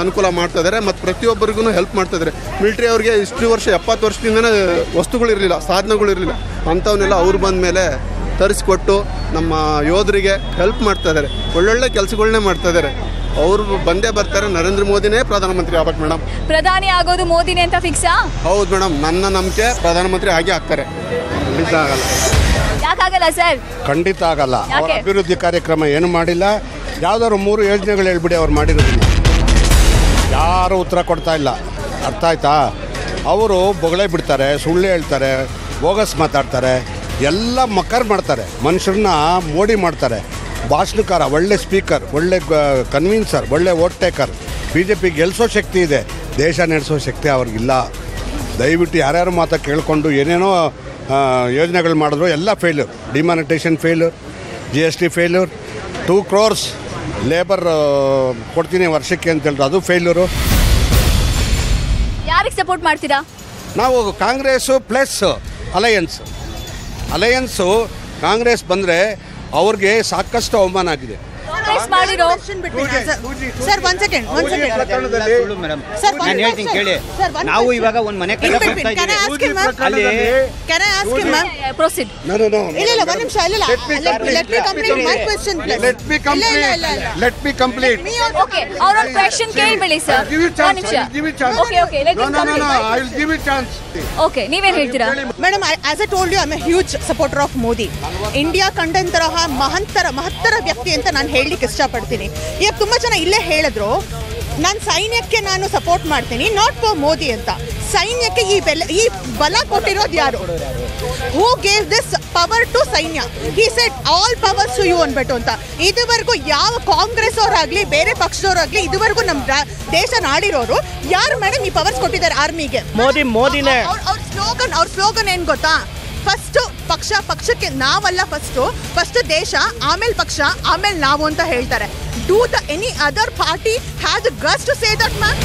ಅನುಕೂಲ ಮಾಡ್ತಾ ಇದ್ದಾರೆ ಮತ್ತು ಪ್ರತಿಯೊಬ್ಬರಿಗೂ ಹೆಲ್ಪ್ ಮಾಡ್ತಾ ಇದ್ದಾರೆ ಮಿಲ್ಟ್ರಿ ಅವ್ರಿಗೆ ಇಷ್ಟು ವರ್ಷ ಎಪ್ಪತ್ತು ವರ್ಷದಿಂದನೇ ವಸ್ತುಗಳಿರಲಿಲ್ಲ ಸಾಧನಗಳಿರಲಿಲ್ಲ. ಅಂಥವನ್ನೆಲ್ಲ ಅವ್ರು ಬಂದ ಮೇಲೆ ತರಿಸ್ಕೊಟ್ಟು ನಮ್ಮ ಯೋಧರಿಗೆ ಹೆಲ್ಪ್ ಮಾಡ್ತಾ ಇದ್ದಾರೆ ಒಳ್ಳೊಳ್ಳೆ ಕೆಲಸಗಳನ್ನೇ ಮಾಡ್ತಾ ಇದ್ದಾರೆ ಅವರು ಬಂದೇ ಬರ್ತಾರೆ ನರೇಂದ್ರ ಮೋದಿನೇ ಪ್ರಧಾನಮಂತ್ರಿ ಆಗ್ಬೇಕು ಮೇಡಮ್ ಪ್ರಧಾನಿ ಆಗೋದು ಮೋದಿನೇ ಅಂತ ಫಿಕ್ಸಾ ಹೌದು ಮೇಡಮ್ ನನ್ನ ನಂಬಿಕೆ ಪ್ರಧಾನಮಂತ್ರಿ ಆಗಿ ಆಗ್ತಾರೆ. ಖಂಡಿತ ಆಗಲ್ಲ. ಯಾಕಾಗಲ್ಲ ಸರ್ ಖಂಡಿತ ಆಗಲ್ಲ. ಅವ್ರ ಅಭಿವೃದ್ಧಿ ಕಾರ್ಯಕ್ರಮ ಏನು ಮಾಡಿಲ್ಲ. ಯಾವ್ದಾದ್ರು ಮೂರು ಯೋಜನೆಗಳು ಹೇಳ್ಬಿಡಿ ಅವ್ರು ಮಾಡಿರೋದಿಲ್ಲ ಯಾರು ಉತ್ತರ ಕೊಡ್ತಾ ಇಲ್ಲ. ಅರ್ಥ ಆಯ್ತಾ? ಅವರು ಬೊಗಳೆ ಬಿಡ್ತಾರೆ, ಸುಳ್ಳು ಹೇಳ್ತಾರೆ, ಬೋಗಸ್ ಮಾತಾಡ್ತಾರೆ, ಎಲ್ಲ ಮಕ್ಕರ್ ಮಾಡ್ತಾರೆ. ಮನುಷ್ಯರನ್ನ ಮೋಡಿ ಮಾಡ್ತಾರೆ. ಭಾಷಣಕಾರ, ಒಳ್ಳೆ ಸ್ಪೀಕರ್, ಒಳ್ಳೆ ಕನ್ವಿನ್ಸರ್, ಒಳ್ಳೆ vote taker. B J P ಗೆಲ್ಲಿಸೋ ಶಕ್ತಿ ಇದೆ. ದೇಶ ನಡೆಸೋ ಶಕ್ತಿ ಅವ್ರಿಗಿಲ್ಲ. ದಯವಿಟ್ಟು ಯಾರ್ಯಾರು ಮಾತಾ ಕೇಳಿಕೊಂಡು ಏನೇನೋ ಯೋಜನೆಗಳು ಮಾಡಿದ್ರು, ಎಲ್ಲ failure demonetisation failure G S T failure two crores labour ಕೊಡ್ತೀನಿ ವರ್ಷಕ್ಕೆ ಅಂತ ಹೇಳಿದ್ರು ಅದು ಫೇಲ್ಯೂರು ಯಾರಿಗೆ ಸಪೋರ್ಟ್ ಮಾಡ್ತೀರಾ? ನಾವು Congress plus alliance alliance Congress ಬಂದರೆ ಅವ್ರಿಗೆ ಸಾಕಷ್ಟು ಅವಮಾನ ಆಗಿದೆ. ಕಾಂಗ್ರೆಸ್ ಮಾಡಿರೋ sir one second one second madam Sir, ನಾನು ಹೇಳ್ತೀನಿ ಕೇಳಿ. ನಾವು. ಇವಾಗ ಒಂದು ಮನೆ ಕಡೆ ಬರ್ತಾ ಇದ್ದೀವಿ? ಪ್ರೊಸೀಡ್ ಇಲ್ಲ ಇಲ್ಲ ಒಂದ್ ನಿಮಿಷ ಇಲ್ಲ Let me let me complete my question let me let me okay ಕೇಳ್ಬೇಡಿ sir chance. Okay let ನೀವೇನ್ ಹೇಳ್ತೀರಾ? Madam as I told you I huge supporter of Modi India ಕಂಡಂತಹ ಮಹಂತರ ಮಹತ್ತರ ವ್ಯಕ್ತಿ ಅಂತ ನಾನು ಹೇಳಲಿಕ್ಕೆ ಇಷ್ಟಪಡ್ತೀನಿ. ಈಗ ತುಂಬ ಜನ ಇಲ್ಲೇ ಹೇಳಿದ್ರು ನಾನು ಸೈನ್ಯಕ್ಕೆ ನಾನು ಸಪೋರ್ಟ್ ಮಾಡ್ತೀನಿ ನಾಟ್ ಫಾರ್ ಮೋದಿ ಅಂತ. ಸೈನ್ಯಕ್ಕೆ ಈ ಬೆಲೆ ಈ ಬಲ ಕೊಟ್ಟಿರೋದು ಯಾರು? Who gave this power to ಸೈನ್ಯ? He set all powers to you ಅನ್ಬಿಟ್ಟು ಅಂತ. ಇದುವರೆಗೂ ಯಾವ ಕಾಂಗ್ರೆಸ್ ಅವರಾಗ್ಲಿ ಬೇರೆ ಪಕ್ಷದವರಾಗ್ಲಿ ಇದುವರೆಗೂ ನಮ್ಮ ದೇಶ ನಾಡಿರೋರು ಯಾರು ಮೇಡಮ್ ಈ ಪವರ್ಸ್ ಕೊಟ್ಟಿದ್ದಾರೆ ಆರ್ಮಿಗೆ ಮೋದಿ ಮೋದಿನೇ. ಅವ್ರ ಸ್ಲೋಗನ್ ಅವ್ರ ಸ್ಲೋಗನ್ ಏನ್ ಗೊತ್ತಾ? ಫಸ್ಟ್ ಪಕ್ಷ ಪಕ್ಷಕ್ಕೆ ನಾವಲ್ಲ ಫಸ್ಟು ಫಸ್ಟ್ ದೇಶ, ಆಮೇಲೆ ಪಕ್ಷ, ಆಮೇಲೆ ನಾವು ಅಂತ ಹೇಳ್ತಾರೆ. Do the any other party has gust say that ma'am